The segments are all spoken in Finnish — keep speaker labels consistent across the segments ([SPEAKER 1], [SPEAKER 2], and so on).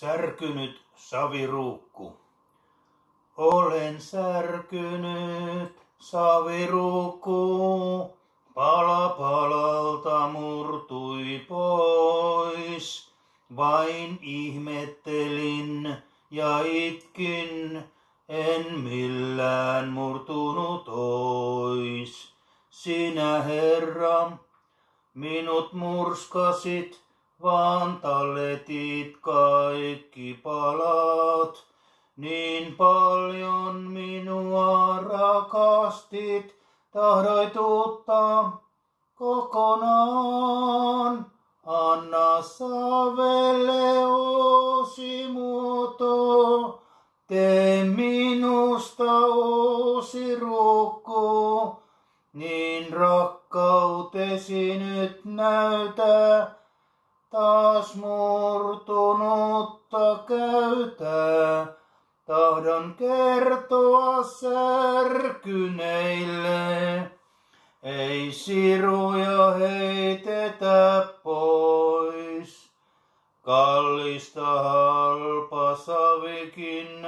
[SPEAKER 1] Särkynyt saviruukku. Olen särkynyt saviruukku, pala palalta murtui pois. Vain ihmettelin ja itkin, en millään murtunut ois. Sinä Herra, minut murskasit, vaan talletit Niin paljon minua rakastit, tahdoit uutta kokonaan. Anna savelle uusi muoto, tee minusta uusi ruukku, niin rakkautesi nyt näytä taas murtunutta käytä. Tahdon kertoa särkyneille, ei siruja heitetä pois. Kallista halpa savikin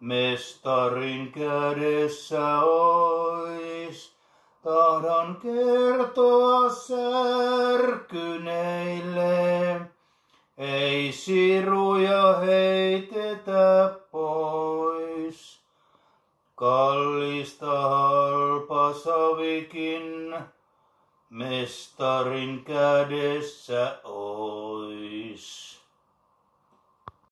[SPEAKER 1] mestarin kädessä ois. Tahdon kertoa särkyneille, ei siruja heitetä pois. Kallista halpa savikin mestarin kädessä ois.